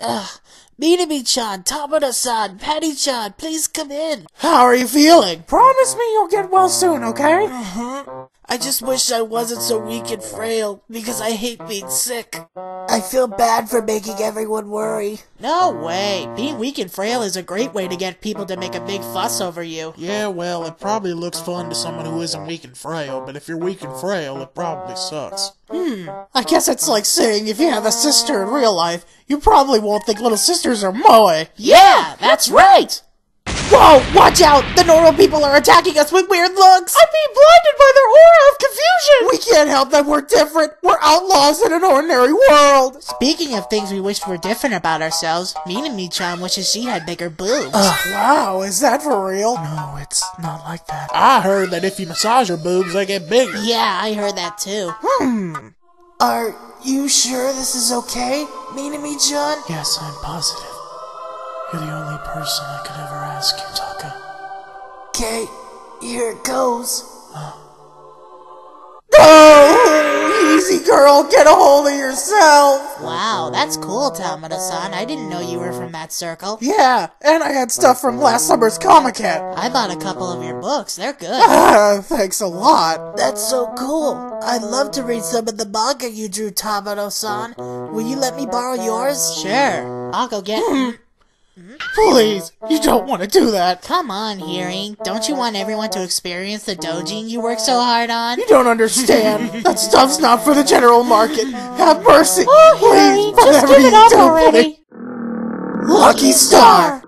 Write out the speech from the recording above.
Ugh. Minami-chan, Tamura-san, Patty-chan, please come in. How are you feeling? Promise me you'll get well soon, okay? Uh-huh. I just wish I wasn't so weak and frail, because I hate being sick. I feel bad for making everyone worry. No way. Being weak and frail is a great way to get people to make a big fuss over you. Yeah, well, it probably looks fun to someone who isn't weak and frail, but if you're weak and frail, it probably sucks. Hmm. I guess it's like saying if you have a sister in real life, you probably won't think little sisters are moe. Yeah, that's right. Whoa, watch out! The normal people are attacking us with weird looks! I'm being blinded by their aura of confusion! We can't help that we're different! We're outlaws in an ordinary world! Speaking of things we wished were different about ourselves, Minami-chan wishes she had bigger boobs. Ugh, wow, is that for real? No, it's not like that. I heard that if you massage your boobs, they get bigger. Yeah, I heard that too. Hmm. Are you sure this is okay, Minami-chan? Yes, I'm positive. You're the only person I could ever ask, Yutaka. Okay, here it goes. Oh, easy girl, get a hold of yourself. Wow, that's cool, Tamura-san. I didn't know you were from that circle. Yeah, and I had stuff from last summer's Comic-Con. I bought a couple of your books. They're good. Ah, thanks a lot. That's so cool. I'd love to read some of the manga you drew, Tamura-san. Will you let me borrow yours? Sure. I'll go get Please, you don't want to do that. Come on, Hiyorin. Don't you want everyone to experience the dojin you work so hard on? You don't understand. that stuff's not for the general market. Have mercy. Oh, Please, Hiyorin, just give it up already. Lucky Star.